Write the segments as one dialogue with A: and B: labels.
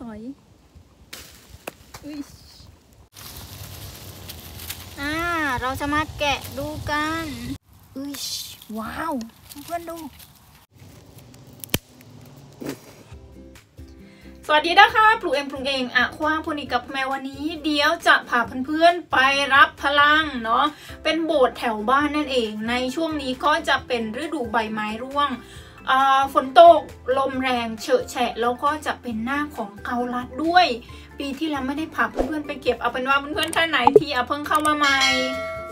A: สอยอุ้ยอ่า เราจะมาแกะดูกันอุ้ยว้าว เพื่อนดู
B: สวัสดีนะคะ ปลูกเองปลูกเองอะควางพนิกกับแมววันนี้ เดี๋ยวจะพาเพื่อนๆไปรับพลังเนาะ เป็นโบสถ์แถวบ้านนั่นเอง ในช่วงนี้ก็จะเป็นฤดูใบไม้ร่วง ฝนตกลมแรงเฉอะแฉะแล้วก็จะเป็นหน้าของเกาลัดด้วย ปีที่แล้วไม่ได้พาเพื่อนๆไปเก็บเอาเป็นว่าเพื่อนๆท่านไหนที่เอาเพิ่งเข้ามาใหม่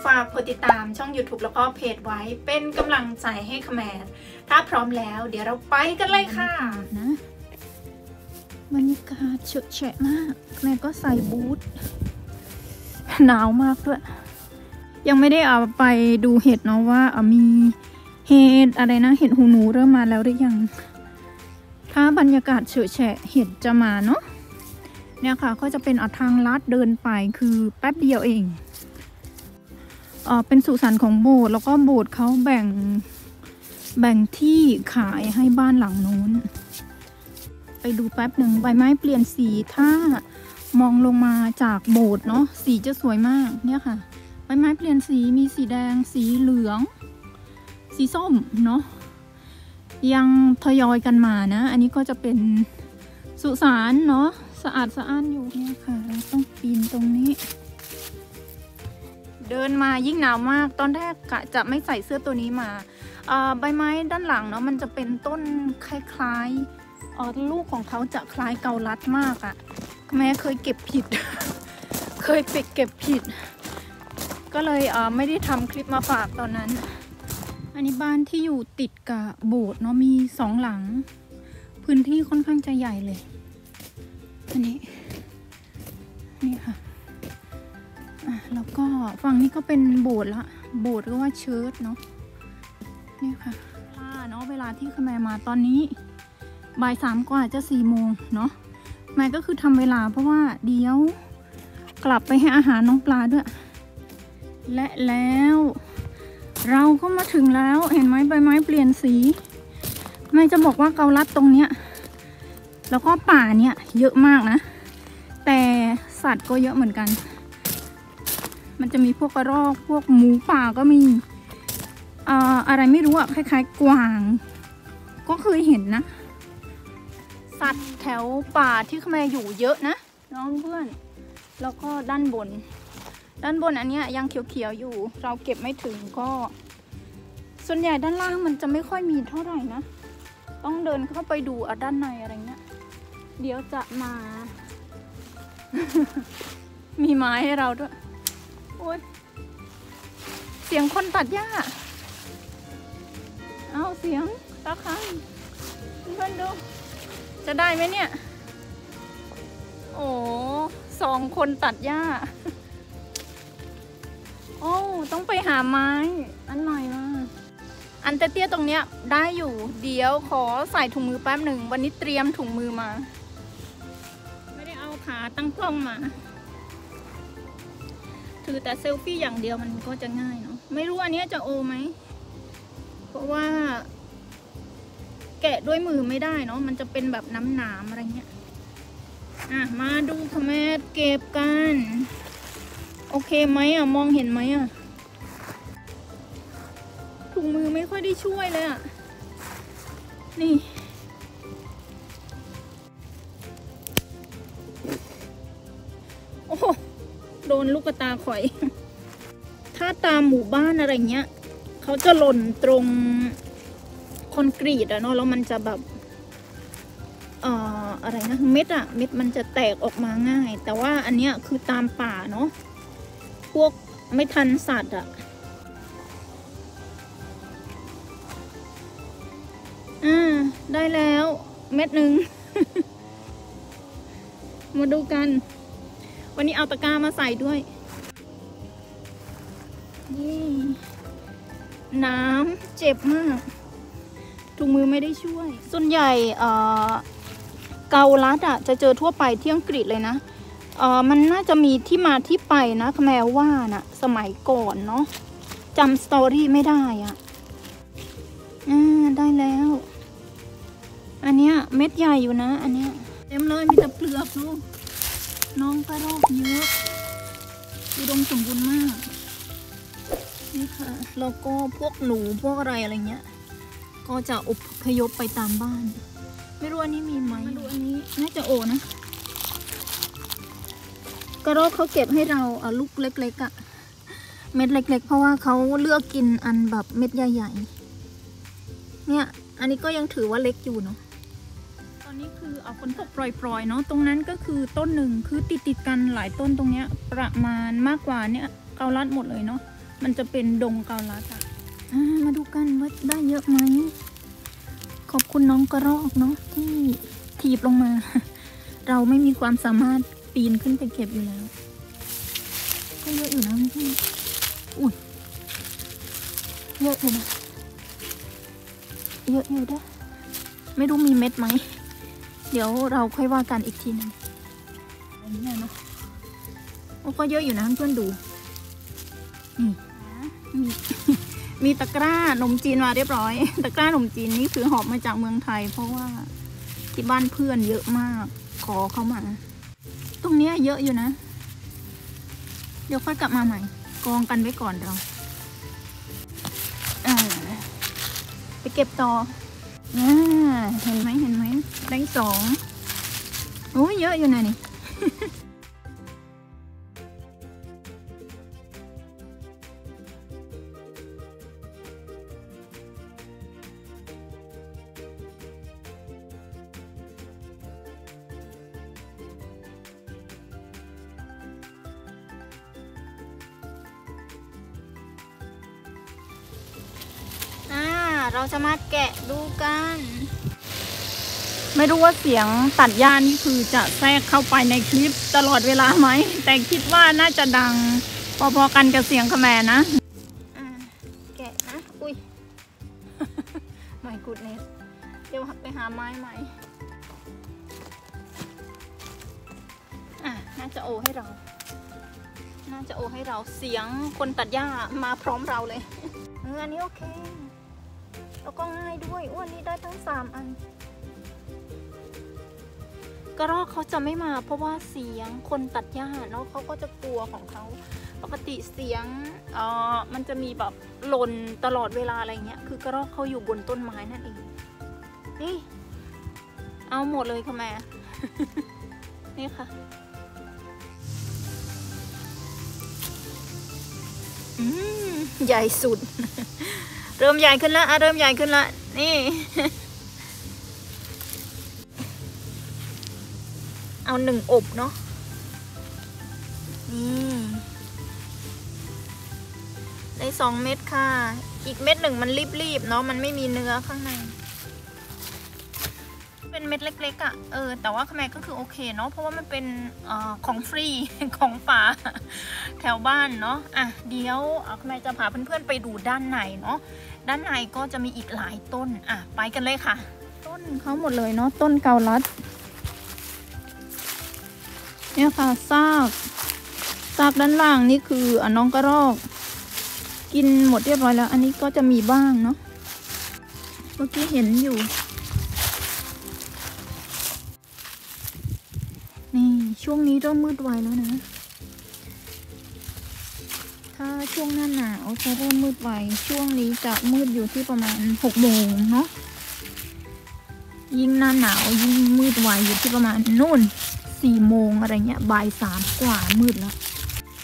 B: ฝากกดติดตามช่อง YouTube แล้วก็เพจไว้เป็นกำลังใจให้คแมนถ้าพร้อมแล้วเดี๋ยวเราไปกันเลยค่ะ
A: นะบรรยากาศเฉอะแฉะมากแม่ก็ใส่บูทหนาวมากด้วย ยังไม่ได้เอาไปดูเห็ดเนาะว่ามี เห็ดอะไรนะ เห็ดหูหนูเริ่มมาแล้วหรือยัง ถ้าบรรยากาศเฉอะแฉะเห็ดจะมาเนาะเนี่ยค่ะก็จะเป็นอทางลัดเดินไปคือแป๊บเดียวเองเออเป็นสุสานของโบสถ์แล้วก็โบสถ์เขาแบ่งแบ่งที่ขายให้บ้านหลังนู้น ไปดูแป๊บหนึ่งใบไม้เปลี่ยนสีถ้ามองลงมาจากโบสถ์เนาะสีจะสวยมากเนี่ยค่ะ ใบไม้เปลี่ยนสีมีสีแดงสีเหลือง สีส้มเนาะยังทยอยกันมานะ อันนี้ก็จะเป็นสุสานเนาะสะอาดสะอ้านอยู่เนี่ยค่ะเราต้องปีนตรงนี้ เดินมายิ่งหนาวมากตอนแรกกะจะไม่ใส่เสื้อตัวนี้มาอ่าใบไม้ด้านหลังเนาะมันจะเป็นต้นคล้ายๆอ๋อลูกของเขาจะคล้ายเกาลัดมากอะ่ะแม่เคยเก็บผิด เคยไปเก็บผิด ก็เลยอ่าไม่ได้ทำคลิปมาฝากตอนนั้น อันนี้บ้านที่อยู่ติดกับโบสถ์เนาะมีสองหลัง พื้นที่ค่อนข้างจะใหญ่เลย อันนี้ นี่ค่ะอะ แล้วก็ฝั่งนี้ก็เป็นโบสถ์ละ โบสถ์ก็ว่าเชิร์ชเนาะ นี่ค่ะถ้าเนาะเวลาที่คุณแม่มาตอนนี้บ่ายสามกว่าจะสี่โมงเนาะแม่ก็คือทำเวลาเพราะว่าเดี๋ยวกลับไปให้อาหารน้องปลาด้วย และแล้ว เราก็มาถึงแล้วเห็นไหมใบไม้เปลี่ยนสีแม่จะบอกว่าเกาลัดตรงเนี้ยแล้วก็ป่าเนี่ยเยอะมากนะ แต่สัตว์ก็เยอะเหมือนกัน มันจะมีพวกกระรอกพวกหมูป่าก็มีเอ่ออะไรไม่รู้อะคล้ายๆ กวาง ก็เคยเห็นนะ สัตว์แถวป่าที่เขมอยู่เยอะนะ น้องเพื่อน แล้วก็ด้านบน ด้านบนอันเนี้ยยังเขียวๆอยู่ เราเก็บไม่ถึงก็ ส่วนใหญ่ด้านล่างมันจะไม่ค่อยมีเท่าไหร่นะ ต้องเดินเข้าไปดูอะด้านในอะไรเงี้ยเดี๋ยวจะมา มีไม้ให้เราด้วย โอ๊ยเสียงคนตัดหญ้า เอาเสียงตะคันเพื่อนดู จะได้ไหมเนี่ย โอ้สองคนตัดหญ้า อ้ต้องไปหาไม้ อันใหม่มาอันเตี้ยๆตรงเนี้ยได้อยู่ เดี๋ยวขอใส่ถุงมือแป๊บหนึ่ง วันนี้เตรียมถุงมือมา ไม่ได้เอาขาตั้งกล้องมา ถือแต่เซลฟี่อย่างเดียวมันก็จะง่ายเนาะ ไม่รู้อันนี้จะโอไหม เพราะว่า แกะด้วยมือไม่ได้เนาะ มันจะเป็นแบบน้ำหนามอะไรเงี้ย อะ มาดูค่ะแม่เก็บกัน โอเคไหมอะ มองเห็นไหมอะ ถุงมือไม่ค่อยได้ช่วยเลยอะ นี่ โอ้โหโดนลูกตาข่อย ถ้าตามหมู่บ้านอะไรเงี้ย เขาจะหล่นตรงคอนกรีตอะเนาะ แล้วมันจะแบบเอ่ออะไรนะ เม็ดอะเม็ดมันจะแตกออกมาง่าย แต่ว่าอันเนี้ยคือตามป่าเนาะ พวกไม่ทันสัตว์อะอ่าได้แล้วเม็ดหนึ่ง มาดูกัน วันนี้เอาตะกร้ามาใส่ด้วยนี่น้ำเจ็บมากถุงมือไม่ได้ช่วย ส่วนใหญ่เอ่อเกาลัดอะจะเจอทั่วไปที่อังกฤษเลยนะ เอ่อมันน่าจะมีที่มาที่ไปนะแม้ว่านะสมัยก่อนเนาะจำสตอรี่ไม่ได้อะอ่าได้แล้ว อันเนี้ยเม็ดใหญ่อยู่นะ อันเนี้ยเต็มเลยมีแต่เปลือกดูน้องกระรอกเยอะอุดมสมบูรณ์มาก นี่ค่ะแล้วก็พวกหนูพวกอะไรอะไรเงี้ย ก็จะอพยพไปตามบ้าน ไม่รู้อันนี้มีไหมมาดูอันนี้น่าจะโอนะก ระรอกเขาเก็บให้เราเอาลูกเล็กๆอะเม็ดเล็ก ๆ เพราะว่าเขาเลือกกินอันแบบเม็ดใหญ่ๆ เนี่ย อันนี้ก็ยังถือว่าเล็กอยู่เนาะ ตอนนี้คือเอาฝนตกปล่อยๆเนาะ ตรงนั้นก็คือต้นหนึ่งคือติดติดๆกันหลายต้นตรงเนี้ย ประมาณมากกว่าเนี่ยเกาลัดหมดเลยเนาะ มันจะเป็นดงเกาลัดอะอ่ามาดูกันว่าได้เยอะไหม ขอบคุณน้องกระรอกเนาะที่ถีบลงมา เราไม่มีความสามารถ ปีนขึ้นไปเก็บอยู่แล้วก็เยอะอยู่นะพี่อุ้ยเยอะอยู่นะเยอะอยู่ด้วยไม่รู้มีเม็ดไหม เดี๋ยวเราค่อยว่ากันอีกทีหนึงอันนี้เนาะโอ้ก็เยอะอยู่นะเพื่อนๆดูนี่มีมีตะกร้าขนมจีนมาเรียบร้อย ตะกร้าขนมจีนนี่คือหอบมาจากเมืองไทย เพราะว่าที่บ้านเพื่อนเยอะมาก ขอเข้ามา ตรงเนี้ยเยอะอยู่นะ เดี๋ยวค่อยกลับมาใหม่ กองกันไว้ก่อนเราไปเก็บต่อเห็นไหมเห็นไหมแดงสองโอ้ยเยอะอยู่นะนี่ เราจะมาแกะดูกัน ไม่รู้ว่าเสียงตัดหญ้านี่คือจะแทรกเข้าไปในคลิปตลอดเวลาไหม แต่คิดว่าน่าจะดังพอๆกันกับเสียงขแมรนะอ่าแกะนะ อุ้ยไม่กูดเนสเดี๋ยวไปหาไม้ใหม่อะน่าจะโอให้เรา น่าจะโอให้เราเสียงคนตัดหญ้ามาพร้อมเราเลยเอออันนี้โอเค แล้วก็ง่ายด้วยอ้วนนี้ได้ทั้งสามอัน กระรอกเขาจะไม่มาเพราะว่าเสียงคนตัดหญ้าเนาะเขาก็จะกลัวของเขาปกติเสียงเอ่อมันจะมีแบบหล่นตลอดเวลาอะไรเงี้ย คือกระรอกเขาอยู่บนต้นไม้นั่นเอง นี่ เอาหมดเลยค่ะแม่ นี่ค่ะ อืม ใหญ่สุด เริ่มใหญ่ขึ้นแล้วอะเริ่มใหญ่ขึ้นแล้วนี่ เอาหนึ่งอบเนาะนี่ได้สองเม็ดค่ะ อีกเม็ดหนึ่งมันรีบๆเนาะมันไม่มีเนื้อข้างใน เป็นเม็ดเล็กๆอะ่ะเออ แต่ว่าขแมก็คือโอเคเนาะเพราะว่ามันเป็นออของฟรีของป่าแถวบ้านเนาะอะเดี๋ยวขแมจะพาเพื่อนๆไปดูด้านในเนาะ ด้านในก็จะมีอีกหลายต้น อะ ไปกันเลยค่ะ ต้นเขาหมดเลยเนาะ ต้นเกาลัด เนี่ยค่ะ ซาก ซากด้านล่างนี่คืออะน้องกระรอก กินหมดเรียบร้อยแล้ว อันนี้ก็จะมีบ้างเนาะ เมื่อกี้เห็นอยู่ นี่ ช่วงนี้เริ่มมืดไวแล้วนะ ถ้าช่วงหน้าหนาวจะเริ่มมืดไว ช่วงนี้จะมืดอยู่ที่ประมาณหกโมงเนาะ ยิ่งหน้าหนาวยิ่งมืดไวอยู่ที่ประมาณนู่นสี่โมงอะไรเงี้ยบ่ายสามกว่ามืดแล้ว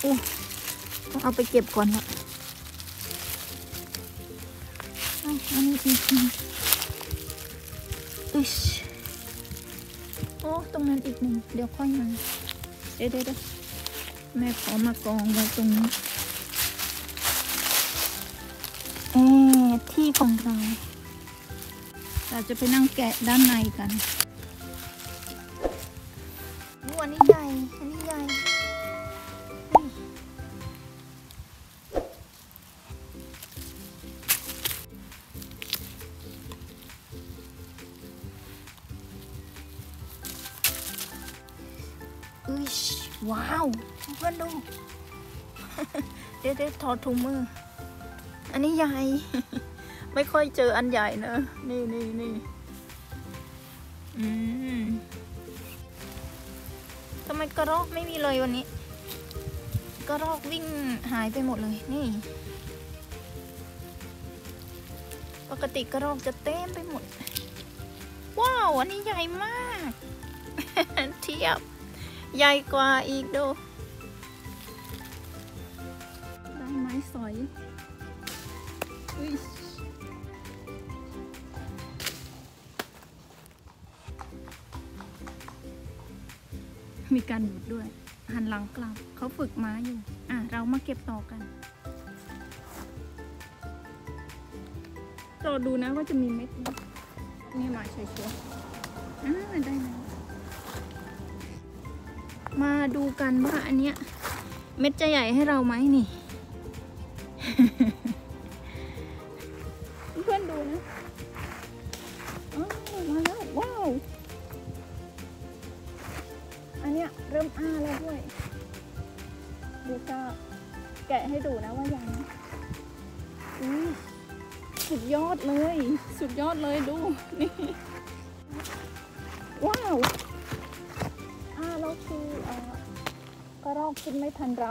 A: โอ้ต้องเอาไปเก็บก่อนละอันนี้อีกหนึ่งอึชโอ้ ตรงนั้นอีกหนึ่งเดี๋ยวค่อยมา เดี๋ยวเดี๋ยวแม่ขอมากองไว้ตรงนี้ เอ๊ที่ของเรา เราจะไปนั่งแกะด้านในกันโอ้อันนี้ใหญ่ อันนี้ใหญ่นี่อุ้ยว้าว เพื่อนดู เดี๋ยวเดี๋ยวถอดถุงมือ อันนี้ใหญ่ ไม่ค่อยเจออันใหญ่เนอะนี่นี่นี่อืมทำไมกระรอกไม่มีเลยวันนี้ กระรอกวิ่งหายไปหมดเลยนี่ ปกติกระรอกจะเต็มไปหมด ว้าว อันนี้ใหญ่มาก เทียบ ใหญ่กว่าอีกดู มีการหยุดด้วย หันหลังกลับเขาฝึกม้าอยู่ อะ เรามาเก็บต่อกันรอดูนะว่าจะมีเม็ดไหมนี่มาเฉยๆอ่าได้แล้วมาดูกันว่าอันเนี้ย เม็ดจะใหญ่ให้เราไหมนี่ เนี้ยเริ่มอ้าแล้วด้วยเดี๋ยวจะแกะให้ดูนะว่ายังอุ้ยสุดยอดเลย สุดยอดเลยดูนี่ว้าวอ้าแล้วคือเอ่อกระรอกกินไม่ทันเรา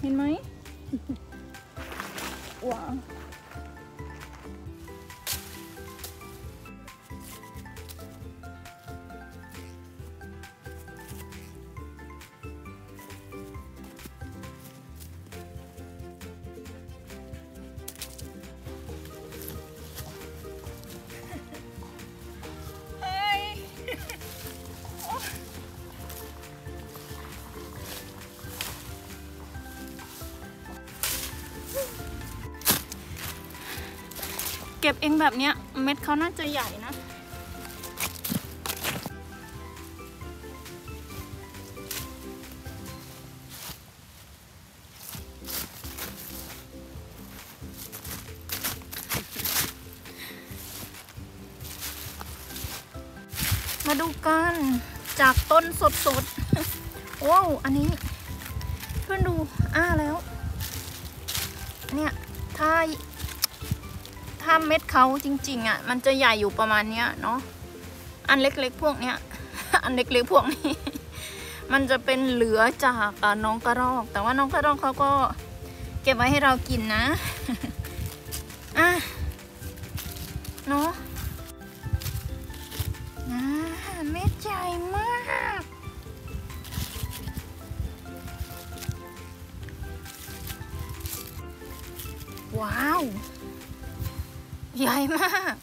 A: เห็นไหมว้าว ก็บเองแบบเนี้ยเม็ดเขาน่าจะใหญ่นะมาดูกันจากต้นสดๆ ว้าว อันนี้เพื่อนดู อ้าแล้ว เนี่ย ถ้า ถ้าเม็ดเขาจริง ๆ อะ มันจะใหญ่อยู่ประมาณเนี้ยเนาะอันเล็กๆพวกเนี้ย อันเล็กๆพวกนี้ มันจะเป็นเหลือจากน้องกระรอก แต่ว่าน้องกระรอกเขาก็เก็บไว้ให้เรากินนะ มาก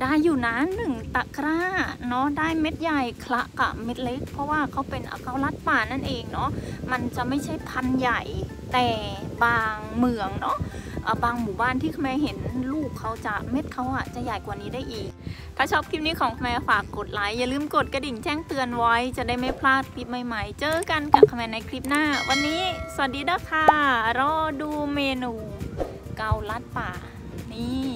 A: ได้อยู่นะหนึ่งตะกร้าเนาะได้เม็ดใหญ่คละกับเม็ดเล็ก เพราะว่าเขาเป็นอะเกาลัดป่านั่นเองเนาะมันจะไม่ใช่พันธุ์ใหญ่แต่บางเมืองเนาะบางหมู่บ้านที่แม่เห็นลูกเขาจะเม็ดเขาอะจะใหญ่กว่านี้ได้อีก ถ้าชอบคลิปนี้ของแม่ฝากกดไลค์อย่าลืมกดกระดิ่งแจ้งเตือนไว้ จะได้ไม่พลาดคลิปใหม่ๆ เจอกันกับคมเมนในคลิปหน้า วันนี้สวัสดีนะค่ะรอดูเมนูเกาลัดป่า นี่